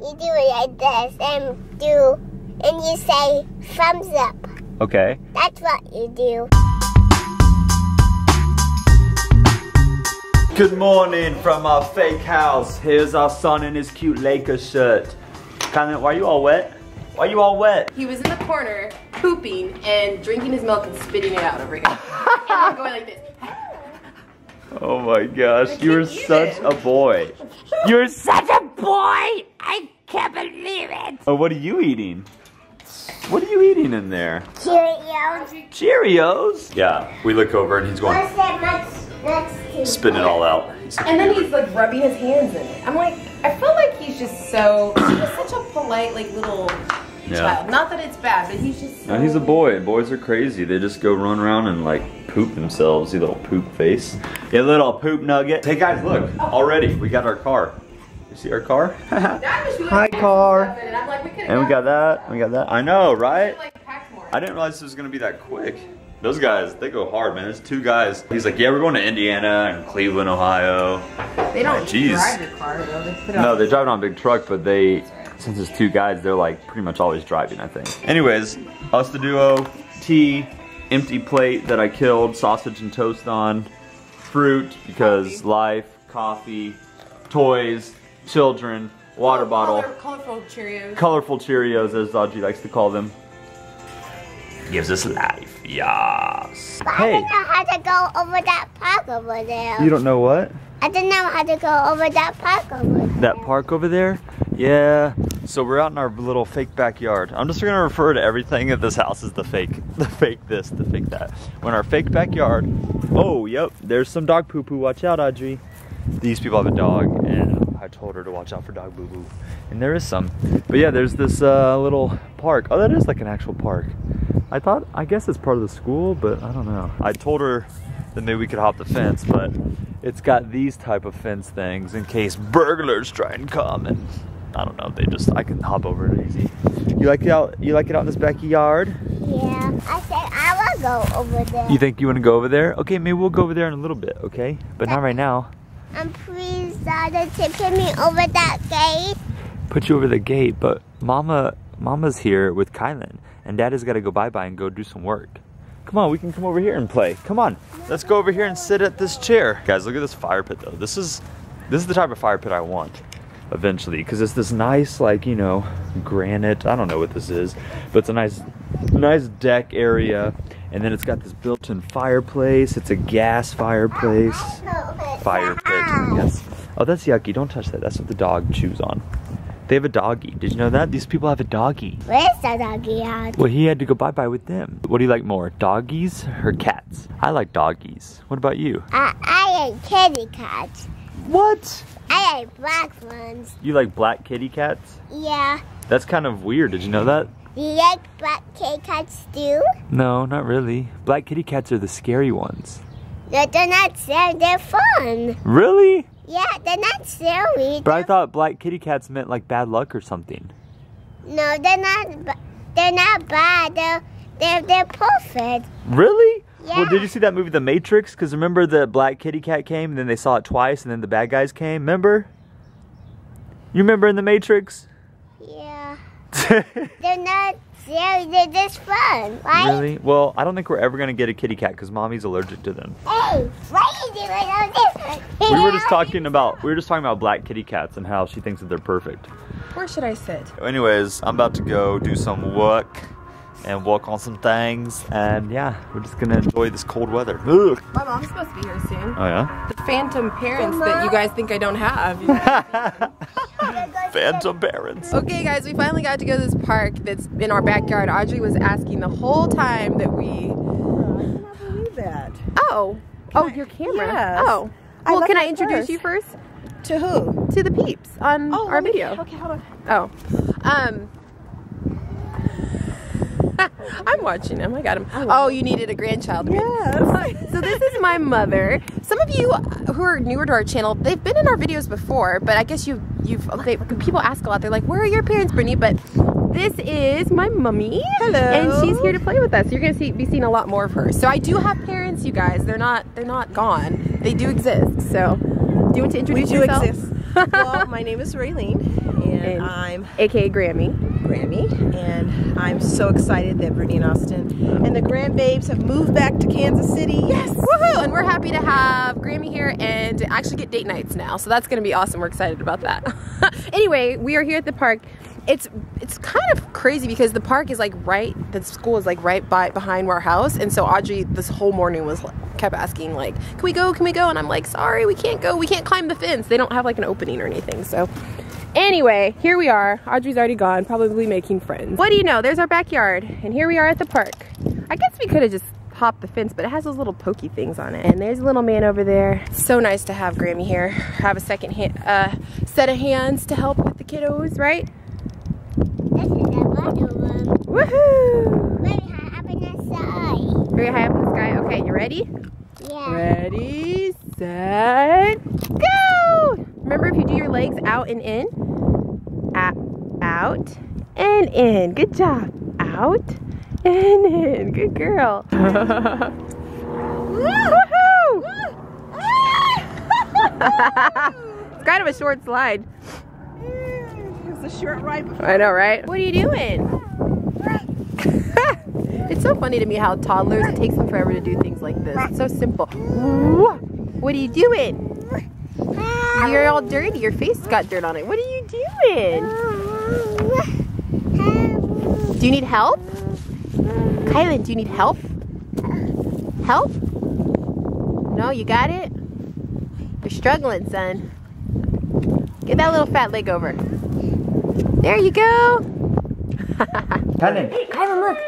You do it like this and do, and you say thumbs up. Okay. That's what you do. Good morning from our fake house. Here's our son in his cute Lakers shirt. Kailand, why are you all wet? Why are you all wet? He was in the corner pooping and drinking his milk and spitting it out over here. and I'm going like this. Oh my gosh, you're such it. a boy. You're such a boy! I can't believe it! Oh, what are you eating? What are you eating in there? Cheerios. Cheerios? Yeah, we look over and he's going, What's that next, next to? spitting it all out. And then he's like rubbing his hands in it. I'm like, I feel like he's just so, he's such a polite, like little Yeah. child. Not that it's bad, but he's just so. No, he's a boy. Boys are crazy. They just go run around and like poop themselves. See little poop face. You little poop nugget. Hey guys, look. Already, we got our car. You see our car? I wish we Hi, car. stuff in it. I'm like, we and we got got that. and We got that. I know, right? like. I didn't realize this was gonna be that quick. Those guys, they go hard, man. There's two guys. He's like, yeah, we're going to Indiana and Cleveland, Ohio. They don't Jeez. drive the car though. They put No, on. they're driving on a big truck, but they, since it's two guys, they're like pretty much always driving, I think. Anyways, us the duo, tea, empty plate that I killed, sausage and toast on, fruit because Coffee. life, coffee, toys, children, water bottle, Color, colorful Cheerios. colorful Cheerios as Audri likes to call them. Gives us life, yes. But I Hey, don't know how to go over that park over there. you don't know what? I don't know how to go over that park over there. That park over there? Yeah. So we're out in our little fake backyard. I'm just gonna refer to everything at this house as the fake, the fake this, the fake that. We're in our fake backyard. Oh, yep. There's some dog poo poo. Watch out, Audri. These people have a dog, and I told her to watch out for dog boo boo. And there is some. But yeah, there's this uh, little park. Oh, that is like an actual park. I thought, I guess it's part of the school, but I don't know. I told her that maybe we could hop the fence, but it's got these type of fence things in case burglars try and come and I don't know, they just I can hop over it easy. You like it out you like it out in this backyard? Yeah. I said I will go over there. You think you wanna go over there? Okay, maybe we'll go over there in a little bit, okay? But not right now. And please, Dada, take me over that gate. Put you over the gate, but mama mama's here with Kailand and dad has gotta go bye bye and go do some work. Come on, we can come over here and play. Come on. Let's go over here and sit at this chair. Guys, look at this fire pit though. This is this is the type of fire pit I want eventually because it's this nice like, you know, granite. I don't know what this is, but it's a nice nice deck area and then it's got this built-in fireplace. It's a gas fireplace. Fire pit. Yes. Oh, that's yucky. Don't touch that. That's what the dog chews on. They have a doggy. Did you know that? These people have a doggy. Where's the doggy out? Well, he had to go bye bye with them. What do you like more, doggies or cats? I like doggies. What about you? I, I like kitty cats. What? I like black ones. You like black kitty cats? Yeah. That's kind of weird. Did you know that? Do you like black kitty cats too? No, not really. Black kitty cats are the scary ones. No, they're not scary. They're fun. Really? Yeah, they're not scary. But I They're- thought black kitty cats meant like bad luck or something. No, they're not. They're not bad. They're they're they're perfect. Really? Well, did you see that movie, The Matrix? Because remember the black kitty cat came, and then they saw it twice, and then the bad guys came. Remember? You remember in The Matrix? Yeah. They're not scary. They're just fun, right? really? Well, I don't think we're ever gonna get a kitty cat because mommy's allergic to them. Hey, what are you doing all this? We were just talking about we were just talking about black kitty cats and how she thinks that they're perfect. Where should I sit? Anyways, I'm about to go do some work and work on some things, and yeah, we're just gonna enjoy this cold weather. Ugh. My mom's supposed to be here soon. Oh yeah. The phantom parents that you guys think I don't have. Phantom parents. Okay, guys, we finally got to go to this park that's in our backyard. Audri was asking the whole time that we. believe that. Oh, oh, your camera. Yes. Oh, well, left can I introduce first. you first To who? to the peeps on Oh, our me- video? Okay, hold on. Oh, um. I'm watching him. I got him. Oh, oh you needed a grandchild. Yes. So this is my mother. Some of you who are newer to our channel, they've been in our videos before, but I guess you you've they, people ask a lot. They're like, "Where are your parents, Brittany?" But this is my mummy. Hello. And she's here to play with us. You're gonna see be seeing a lot more of her. So I do have parents, you guys. They're not they're not gone. They do exist. So do you want to introduce We do yourself? exist. well, my name is Raylene, and, And- I'm AKA Grammy. Grammy, and I'm so excited that Brittany and Austin and the grandbabes have moved back to Kansas City. Yes! Woohoo! And we're happy to have Grammy here and actually get date nights now. So that's gonna be awesome. We're excited about that. anyway, we are here at the park. It's it's kind of crazy because the park is like right the school is like right by behind our house. And so Audri this whole morning was kept asking like, Can we go? Can we go? And I'm like, sorry, we can't go. We can't climb the fence. They don't have like an opening or anything. So Anyway, here we are. Audri's already gone, probably making friends. What do you know? There's our backyard, and here we are at the park. I guess we could have just hopped the fence, but it has those little pokey things on it. And there's a little man over there. So nice to have Grammy here. Have a second hand, uh, set of hands to help with the kiddos, right? This is the bottom room. Woohoo! Very high up in the sky. Very high up in the sky. Okay, you ready? Yeah. Ready, set, go! Remember if you do your legs out and in, out, out and in. Good job. Out and in. Good girl. Woohoo! it's kind of a short slide. It was a short ride before. I know, right? What are you doing? It's so funny to me how toddlers, it takes them forever to do things like this. It's so simple. What are you doing? You're all dirty. Your face got dirt on it. What are you doing? Do you need help? Kailand, do you need help? Help? No, you got it? You're struggling, son. Get that little fat leg over. There you go. Kailand, Kailand, look.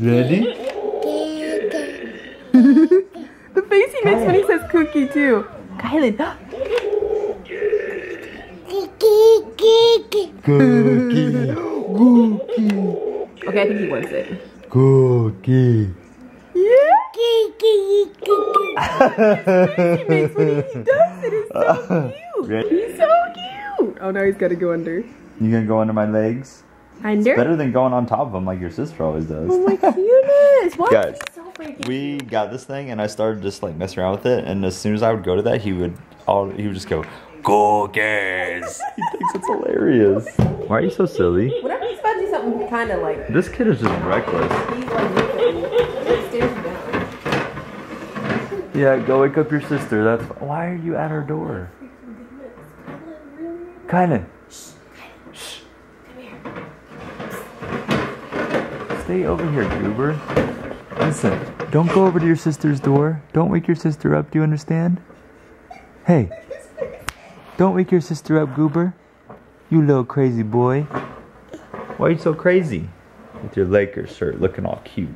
Ready? The face he makes when he says cookie, too. Kailand. Cookie, Cookie. Okay, I think he wants it. cookie. Yeah. He makes when he does it. It's so cute. He's so cute. Oh, now he's got to go under. You gonna go under my legs? Under? Better than going on top of them like your sister always does. Oh my goodness. Why Guys, is he so freaking we got this thing and I started just like messing around with it and as soon as I would go to that he would all he would just go cookies. he thinks it's hilarious. Why are you so silly? Whenever he's about to do something kind of like, This kid is just reckless. he's like, looking, he stares you down. Yeah, go wake up your sister. That's why are you at her door? Kailand. Stay over here, Goober. Listen, don't go over to your sister's door. Don't wake your sister up. Do you understand? Hey, don't wake your sister up, Goober. You little crazy boy. Why are you so crazy? With your Lakers shirt looking all cute.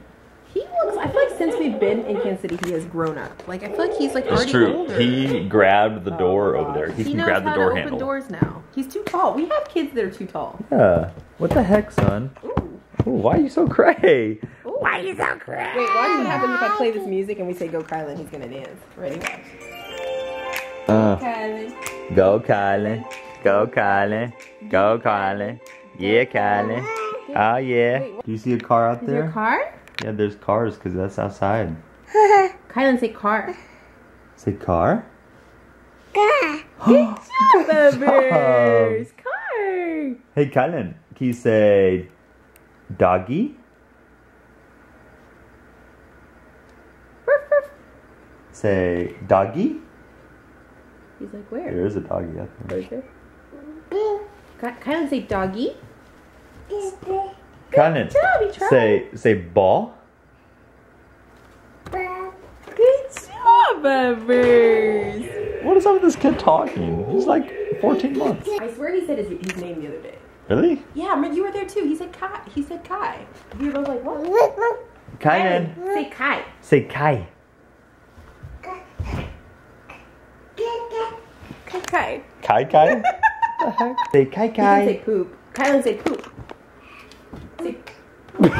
He looks, I feel like since we've been in Kansas City, he has grown up. Like, I feel like he's like It's already true. older. He grabbed the oh door over there. He, He can knows grab the how door to handle. open doors now. He's too tall. We have kids that are too tall. Yeah. What the heck, son? Ooh. Ooh, why are you so cray? Ooh. Why are you so cray? Wait, watch what happens if I play this music and we say go Kailand, he's gonna dance. Ready? Watch. Uh, Kailand. go, Kailand. Go, Kailand. Go, Kailand. Yeah, Kailand. Oh, yeah. Do you see a car out Is there a there? car? Yeah, there's cars because that's outside. Kailand, say car. Say car? Beavers. Car. Hey, Kailand, can you say doggy? Say doggy? He's like, where? There is a doggy out there. Right there. Ky- Kailand, say doggy. Kailand, job, he tried. say, say ball? Good job, Beavers. What is up with this kid talking? He's like 14 months. I swear he said his, his name the other day. Really? Yeah, remember you were there too. He said Kai. He said Kai. We were both like, what? Kai. Kailand, Say Kai. say Kai. Kai. Kai Kai? heck? Say Kai He didn't say Kai. poop. Kailand say poop. Say,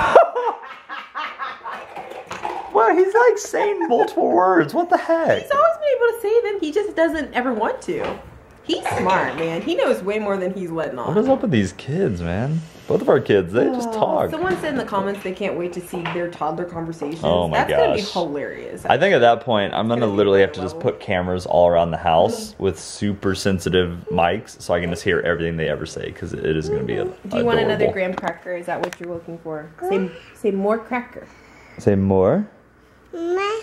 Well, he's like saying multiple words. What the heck? he's always been able to say them. He just doesn't ever want to. He's smart, man. He knows way more than he's letting on. What is up with these kids, man? Both of our kids, they just talk. Someone said in the comments they can't wait to see their toddler conversations. Oh my That's gonna be hilarious. I think at that point, I'm gonna gonna literally have to another just put cameras all around the house with super sensitive mics, so I can just hear everything they ever say, because it is gonna be. Mm-hmm. A, Do you want another graham cracker? Is that what you're looking for? Say, say more cracker, Say more. Meh.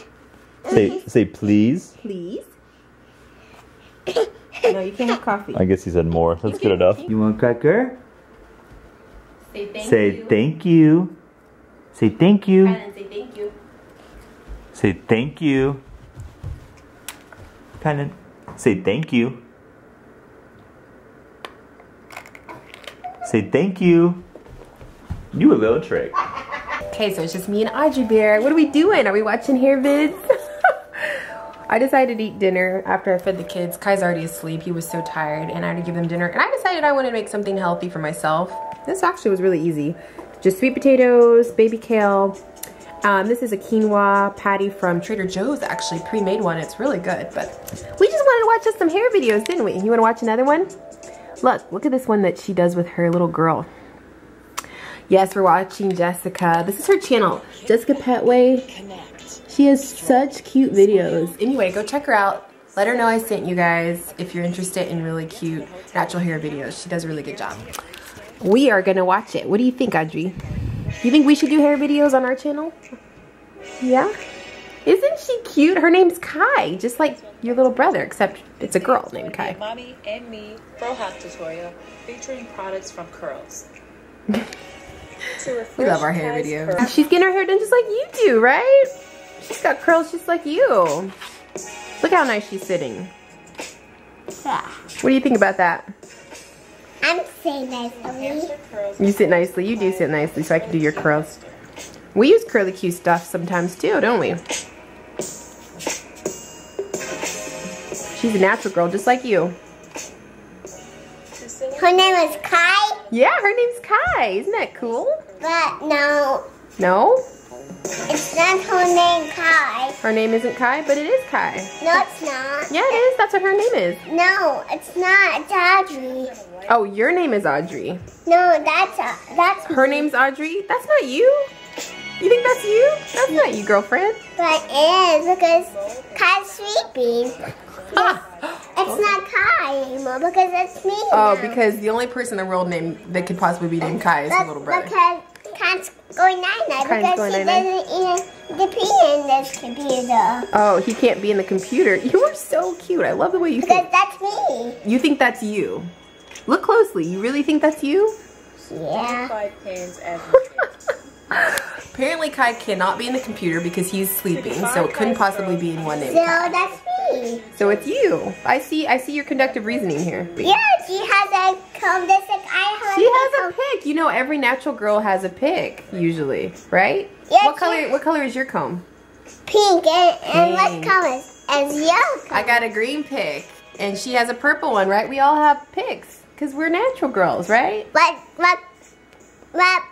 Say say please. please. no, you can't have coffee. I guess he said more. That's good enough. You want cracker? Say thank Say you. thank you. Say thank you. Kailand, say thank you. Say thank you. Kind say thank you. Say thank you. You a little trick. Okay, so it's just me and Audri Bear. What are we doing? Are we watching hair vids? I decided to eat dinner after I fed the kids. Kai's already asleep. He was so tired, and I had to give them dinner. And I decided I wanted to make something healthy for myself. This actually was really easy. Just sweet potatoes, baby kale. Um, this is a quinoa patty from Trader Joe's, actually. Pre-made one. It's really good. But we just wanted to watch us some hair videos, didn't we? You want to watch another one? Look, look at this one that she does with her little girl. Yes, we're watching Jessica. This is her channel, Jessica Petway. She has such cute videos. Anyway, go check her out. Let her know I sent you guys if you're interested in really cute natural hair videos. She does a really good job. We are gonna watch it. What do you think, Audri? You think we should do hair videos on our channel? Yeah? Isn't she cute? Her name's Kai, just like your little brother, except it's a girl named Kai. Mommy and Me Fro Hack tutorial featuring products from Curls. To We love our hair Kai's videos. She's getting her hair done just like you do, right? She's got curls just like you. Look how nice she's sitting. Yeah. What do you think about that? I'm saying nicely. You sit nicely. You do sit nicely, so I can do your curls. We use curly Q stuff sometimes too, don't we? She's a natural girl, just like you. Her name is Kai, Yeah, her name's Kai. Isn't that cool? but no, No, not her name Kai. her name isn't Kai, but it is Kai. No, it's not. Yeah, it is. That's what her name is. No, it's not. It's Audri. Oh, your name is Audri. No, that's uh, that's Her name's Audri. That's not you. You think that's you? That's not you, girlfriend. But it is because Kai's sleeping. Ah. It's not Kai anymore because it's me. Oh, now. because the only person in the world named that could possibly be named Kai is her little brother. Because Kai's going night night Kai's because going he night-night. doesn't eat the pee in this computer. Oh, he can't be in the computer. You are so cute. I love the way you Because think. that's me. You think that's you. Look closely. You really think that's you? Yeah. five pins as needed. Apparently Kai cannot be in the computer because he's sleeping, so it couldn't possibly be anyone named So Kai. that's me. So it's you. I see I see your conductive reasoning here. Yeah, she has a comb like I have. She has a pick. You know every natural girl has a pick, usually, right? Yeah, what color what color is your comb? pink and, and Pink. what color? And yellow. I got a green pick. And she has a purple one, right? We all have picks. Because we're natural girls, right? What what what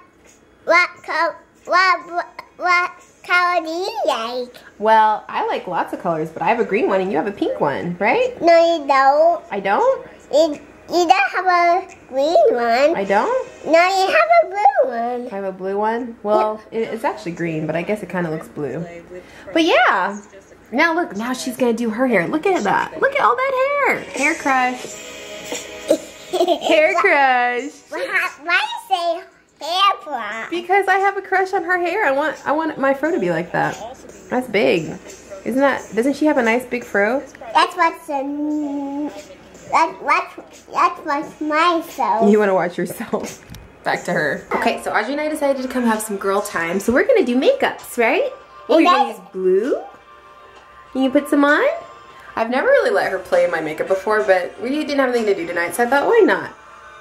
what color what what, what color do you like? Well, I like lots of colors, but I have a green one and you have a pink one, right? No, you don't. I don't? You, you don't have a green one. I don't? No, you have a blue one. I have a blue one. Well, it, it's actually green, but I guess it kind of looks blue. But yeah. Now look, now she's gonna do her hair. Look at that. Look at all that hair. Hair crush. Hair crush. Why, why you say hair? Because I have a crush on her hair. I want I want my fro to be like that. That's big. Isn't that doesn't she have a nice big fro? That's what's um, that what that's what's my. You want to watch yourself. Back to her. Okay, so Audrey and I decided to come have some girl time. So we're gonna do makeups, right? Oh, you're gonna use blue? Can you put some on? I've never really let her play in my makeup before, but we didn't have anything to do tonight, so I thought, why not?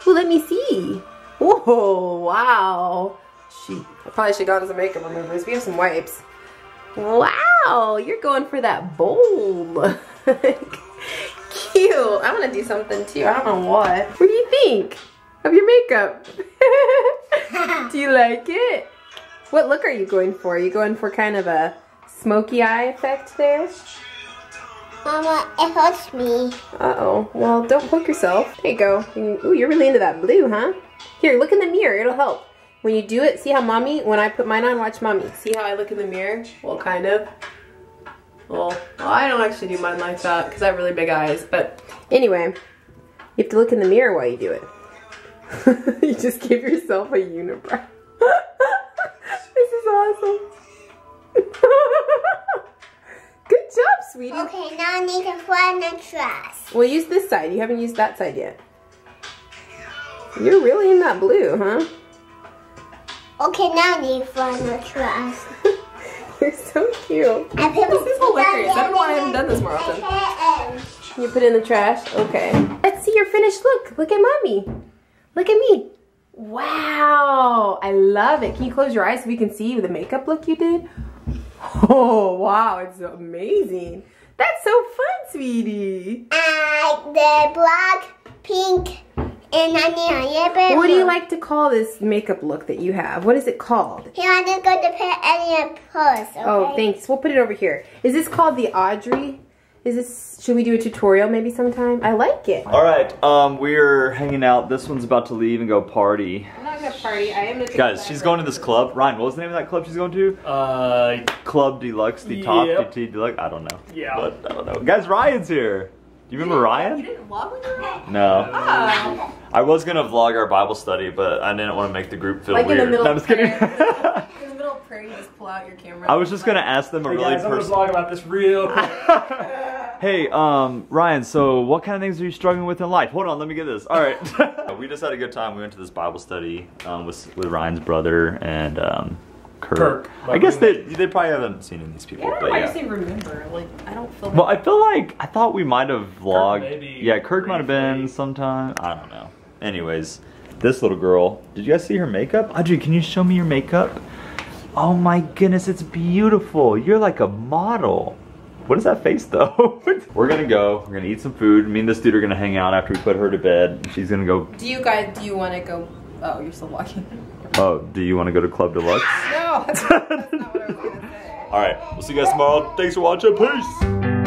Well, let me see. Whoa, wow. She I probably should have gone some makeup removers. We have some wipes. Wow, you're going for that bold. Cute. I want to do something too. I don't know what. What do you think of your makeup? do you like it? What look are you going for? Are you going for kind of a smoky eye effect there? Mama, it hurts me. Uh-oh. Well, don't poke yourself. There you go. Ooh, you're really into that blue, huh? Here, look in the mirror. It'll help. When you do it, see how mommy, when I put mine on, watch mommy. See how I look in the mirror? Well, kind of. Well, well I don't actually do mine like that because I have really big eyes. But anyway, you have to look in the mirror while you do it. you just give yourself a unibrow. this is awesome. Good job, sweetie. Okay, now I need to find the trash. Well, use this side. You haven't used that side yet. You're really in that blue, huh? Okay, now I need to find the trash. You're so cute. I put This is hilarious. I don't know why I haven't done this more often. often. You put it in the trash? Okay. Let's see your finished look. Look at mommy. Look at me. Wow. I love it. Can you close your eyes so we can see the makeup look you did? Oh, wow. It's amazing. That's so fun, sweetie. I the black, pink, and I need a yellow. What do you like to call this makeup look that you have? What is it called? Here, I just got to put any of purse, okay? Oh, thanks. We'll put it over here. Is this called the Audri? Is this, should we do a tutorial maybe sometime? I like it. All right, um, we're hanging out. This one's about to leave and go party. I'm not gonna party. I am gonna Guys, she's going to this club. Ryan, what was the name of that club she's going to? Uh, Club Deluxe, the top Yep. DT Deluxe. I don't know. Yeah. But I don't know. Guys, Ryan's here. Do you remember Ryan? You didn't vlog when you were here? No. Oh. I was gonna vlog our Bible study, but I didn't want to make the group feel Like in the weird. middle No, I'm of just kidding. prayer. In the middle of prayer, you just pull out your camera. I was just gonna ask them a hey really guys, I'm gonna personal. vlog about this real quick. Hey, um, Ryan. So, what kind of things are you struggling with in life? Hold on, let me get this. All right. we just had a good time. We went to this Bible study um, with with Ryan's brother and um, Kirk. Kirk, I guess they, they probably haven't seen any of these people, Yeah, I don't but know why yeah. you remember. Like, I don't feel Well, I feel like I thought we might have vlogged. maybe yeah, Kirk might have been sometime. I don't know. Anyways, this little girl. Did you guys see her makeup? Audri, can you show me your makeup? Oh my goodness, it's beautiful. You're like a model. What is that face though? We're gonna go. We're gonna eat some food. Me and this dude are gonna hang out after we put her to bed. She's gonna go. Do you guys, do you want to go? Oh, you're still walking. Oh, do you want to go to Club Deluxe? No, that's, that's not what I was gonna say. All right, we'll see you guys tomorrow. Thanks for watching. Peace.